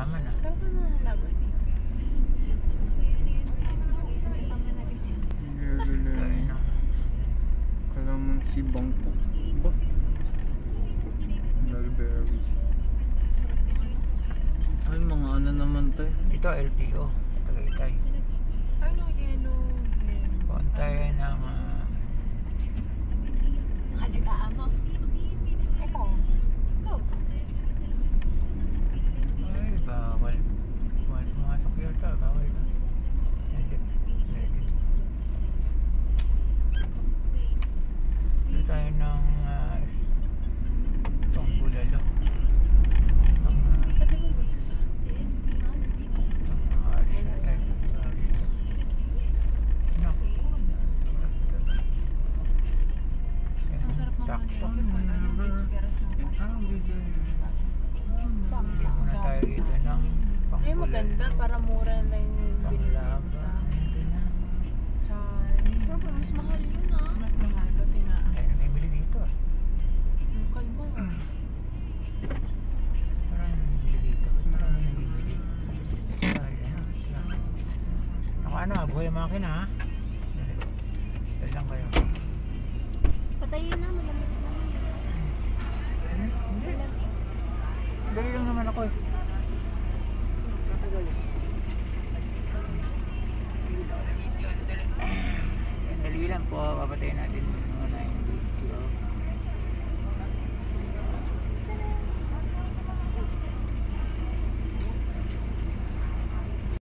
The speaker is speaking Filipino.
nalaman ah. Pero na. Kalaman si Bangpo. Ba? Mulberry. Ay, mga ano naman to eh. Ito, LTO. Tagaytay. I know you. Maganda. Para mura lang yung. Ito na. Char. Pero mas mahal yun ah. Mas mahal kasi nga. Ay, namimili dito ah. Yung kalbo. Parang namimili dito. Parang ano, siya. Ako ano, ah, buhay ang makina ha. Dali lang kayo. Patayin na, malamit na. Hmm? Hindi. Dali lang naman ako eh. lang po, papatayin natin muna yung video.